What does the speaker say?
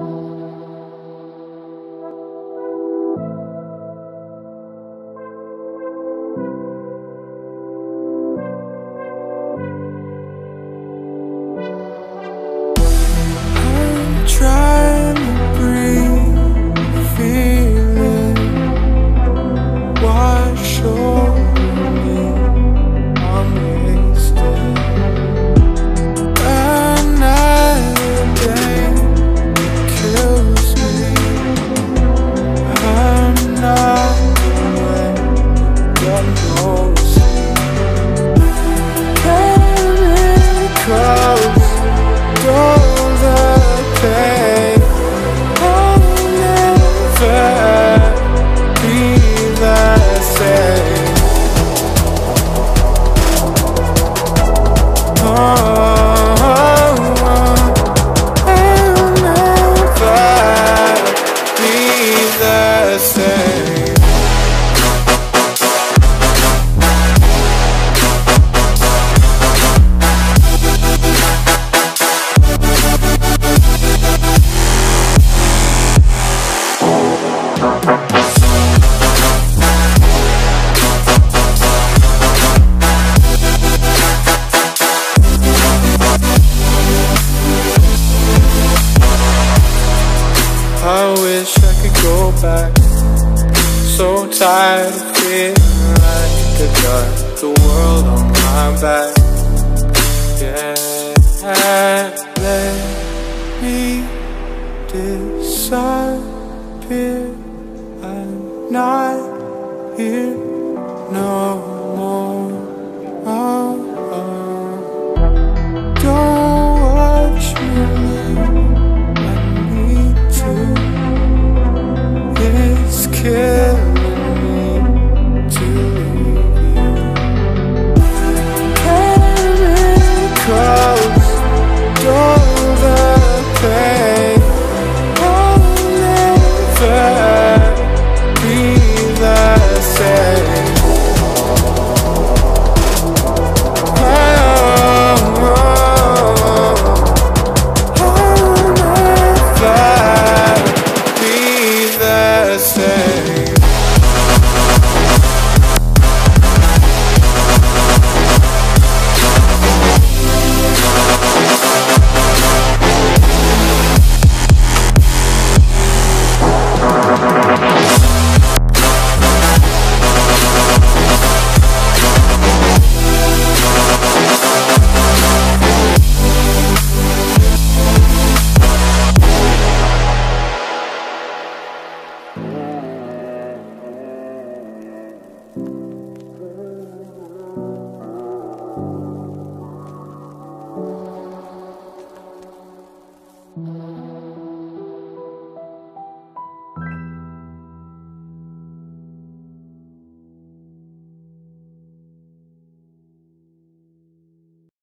I'm Me. Chemicals the pain. I'll never be the same. Oh, I'll never be the same. I wish I could go back. So tired of feeling like I got the world on my back. Yeah, let me disappear. I'm not here, no